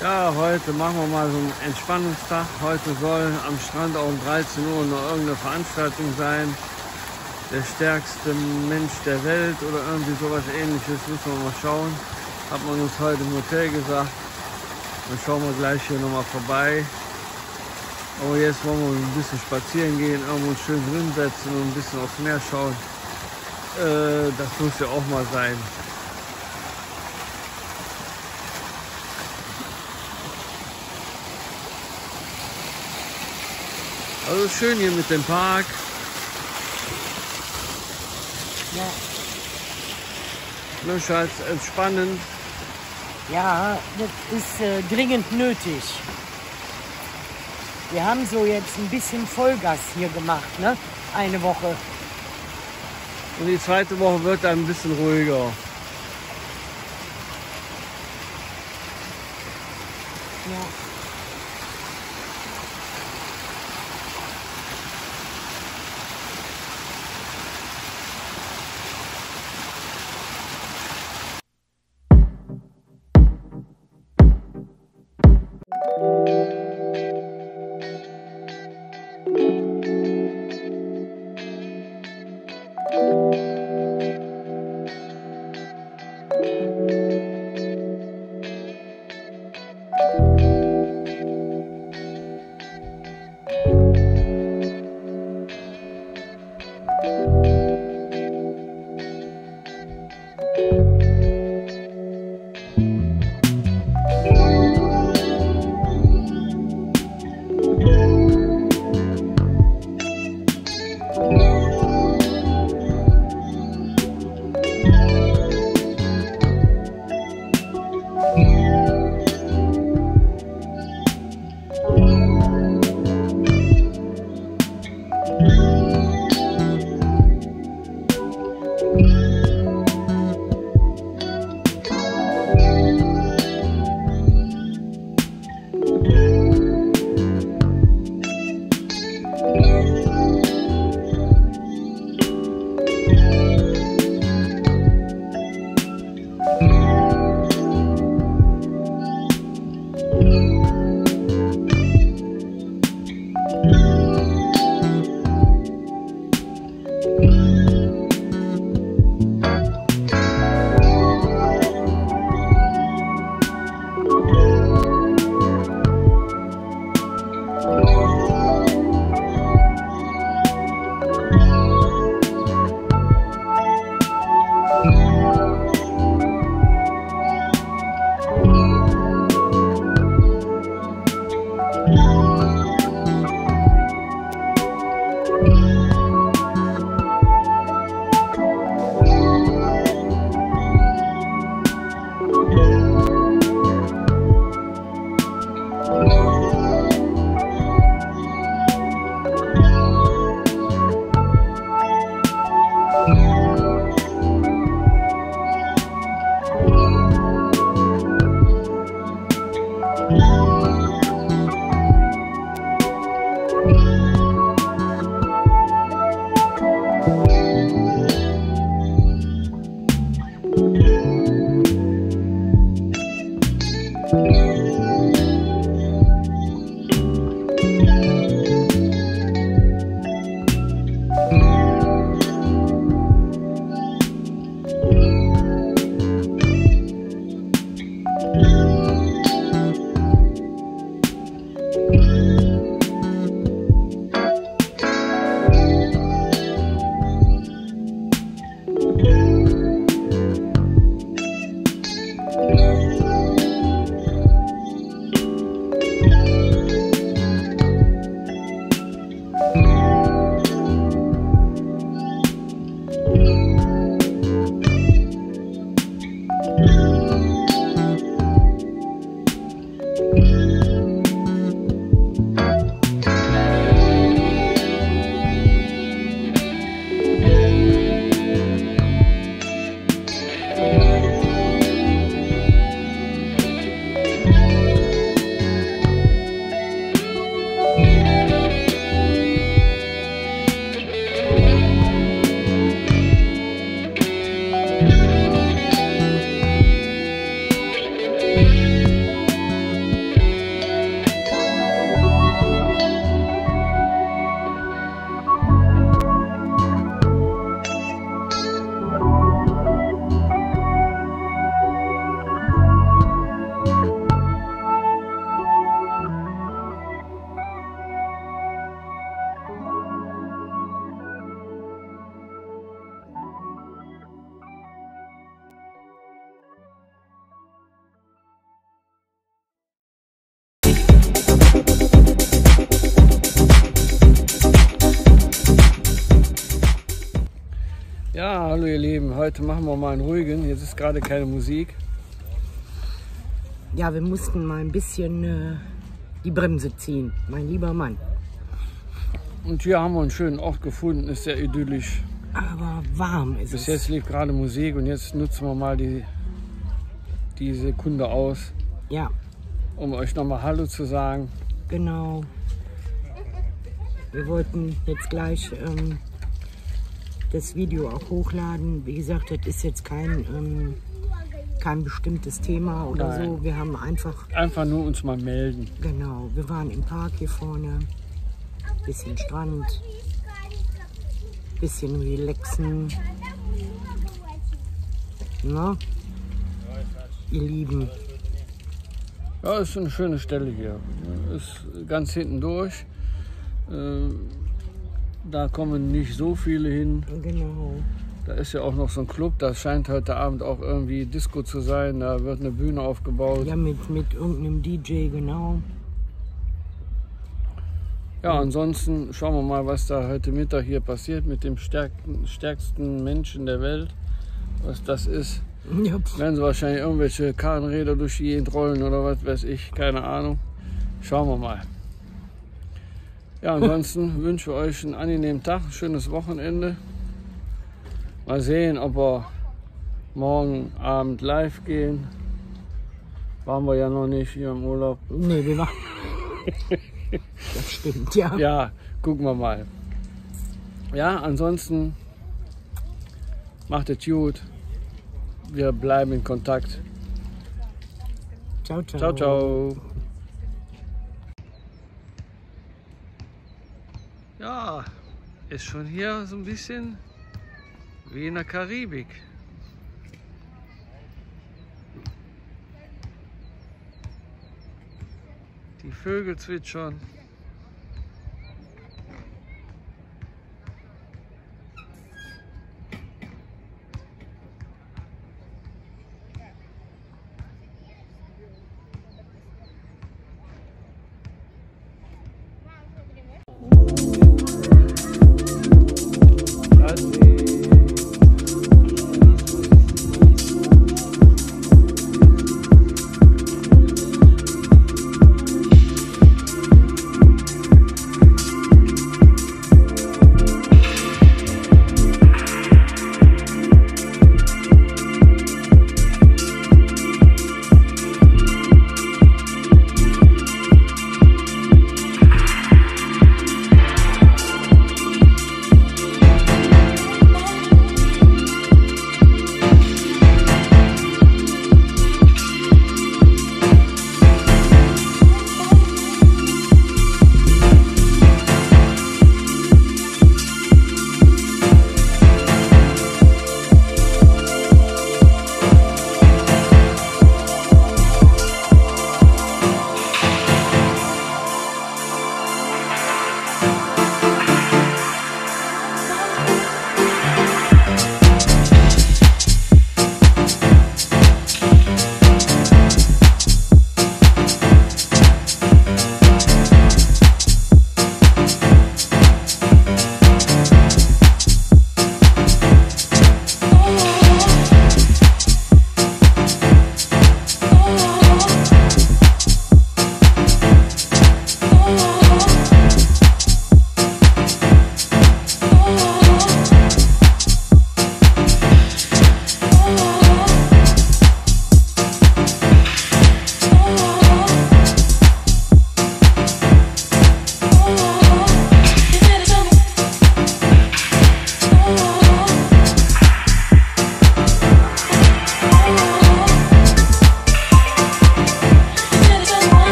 Ja, heute machen wir mal so einen Entspannungstag. Heute soll am Strand auch um 13 Uhr noch irgendeine Veranstaltung sein. Der stärkste Mensch der Welt oder irgendwie sowas ähnliches. Müssen wir mal schauen. Hat man uns heute im Hotel gesagt. Dann schauen wir gleich hier nochmal vorbei. Aber jetzt wollen wir ein bisschen spazieren gehen, irgendwo einen schönen hinsetzen und ein bisschen aufs Meer schauen. Äh, das muss ja auch mal sein. Also schön hier mit dem Park. Ja, Ne, Schatz, entspannend. ja das ist äh, dringend nötig. Wir haben so jetzt ein bisschen Vollgas hier gemacht, ne? Eine Woche. Und die zweite Woche wird dann ein bisschen ruhiger. Love. Bye. Ja, hallo ihr Lieben, heute machen wir mal einen ruhigen. Jetzt ist gerade keine Musik. Ja, wir mussten mal ein bisschen äh, die Bremse ziehen, mein lieber Mann. Und hier haben wir einen schönen Ort gefunden, ist sehr idyllisch. Aber warm ist Bis es. jetzt lief gerade Musik und jetzt nutzen wir mal die, die Sekunde aus, Ja, um euch nochmal Hallo zu sagen. genau. Wir wollten jetzt gleich ähm, das Video auch hochladen. Wie gesagt, das ist jetzt kein, ähm, kein bestimmtes Thema oder Nein. so. Wir haben einfach, Einfach nur uns mal melden. genau, wir waren im Park hier vorne. Bisschen Strand, bisschen relaxen. Na, ihr Lieben, Ja, ist eine schöne Stelle hier. Ist ganz hinten durch. Äh, Da kommen nicht so viele hin. genau. Da ist ja auch noch so ein Club, da scheint heute Abend auch irgendwie Disco zu sein. Da wird eine Bühne aufgebaut. Ja, mit, mit irgendeinem DJ, genau. Ja, ansonsten schauen wir mal, was da heute Mittag hier passiert mit dem stärksten, stärksten Menschen der Welt. Was das ist. Ja, pf, Werden sie wahrscheinlich irgendwelche Karrenräder durch die Gegend rollen oder was weiß ich, keine Ahnung. Schauen wir mal. Ja, ansonsten wünschen wir euch einen angenehmen Tag, ein schönes Wochenende. Mal sehen, ob wir morgen Abend live gehen. Waren wir ja noch nicht hier im Urlaub. nee, wir waren. das stimmt, ja. Ja, gucken wir mal. Ja, ansonsten macht es gut. Wir bleiben in Kontakt. Ciao, ciao. Ciao, ciao. Ja, ist schon hier so ein bisschen wie in der Karibik. Die Vögel zwitschern.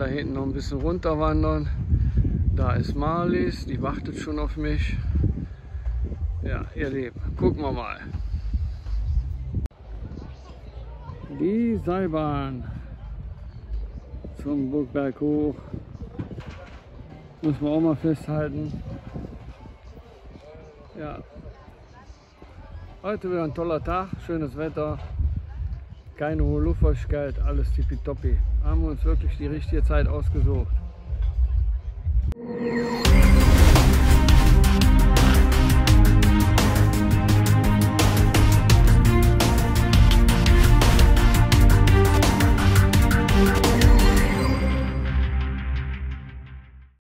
Da hinten noch ein bisschen runter wandern. Da ist Marlies, die wartet schon auf mich. Ja, ihr Lieben, gucken wir mal. Die Seilbahn zum Burgberg hoch. Muss man auch mal festhalten. Ja. Heute wieder ein toller Tag, schönes Wetter, keine hohe Luftfeuchtigkeit, alles tippitoppi. haben wir uns wirklich die richtige Zeit ausgesucht.